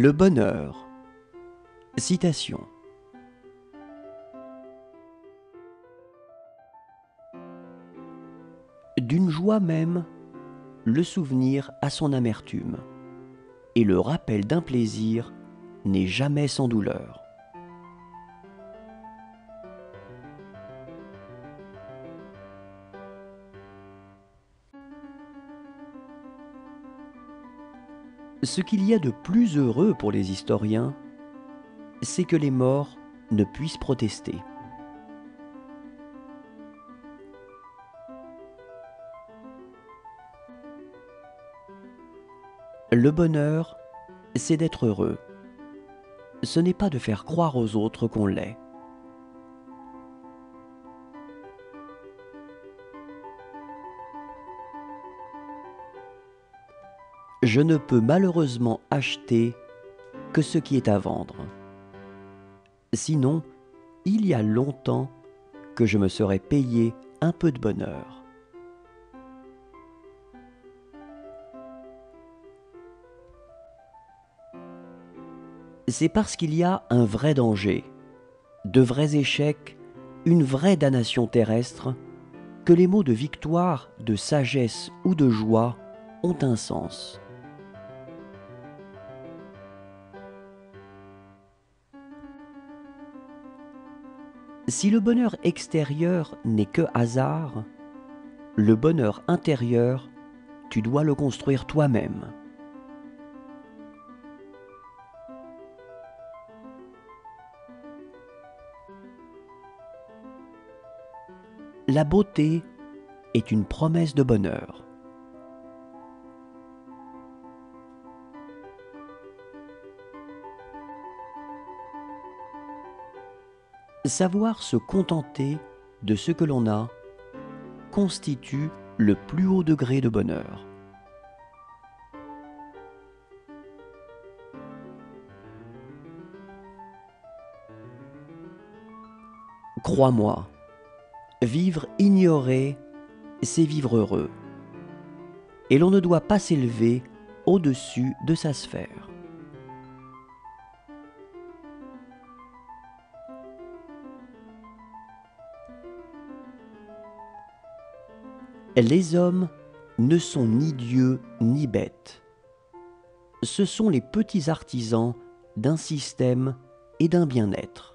Le bonheur. Citation. D'une joie même, le souvenir a son amertume, et le rappel d'un plaisir n'est jamais sans douleur. Ce qu'il y a de plus heureux pour les historiens, c'est que les morts ne puissent protester. Le bonheur, c'est d'être heureux. Ce n'est pas de faire croire aux autres qu'on l'est. Je ne peux malheureusement acheter que ce qui est à vendre. Sinon, il y a longtemps que je me serais payé un peu de bonheur. C'est parce qu'il y a un vrai danger, de vrais échecs, une vraie damnation terrestre, que les mots de victoire, de sagesse ou de joie ont un sens. Si le bonheur extérieur n'est que hasard, le bonheur intérieur, tu dois le construire toi-même. La beauté est une promesse de bonheur. Savoir se contenter de ce que l'on a constitue le plus haut degré de bonheur. Crois-moi, vivre ignoré, c'est vivre heureux. Et l'on ne doit pas s'élever au-dessus de sa sphère. Les hommes ne sont ni dieux ni bêtes. Ce sont les petits artisans d'un système et d'un bien-être.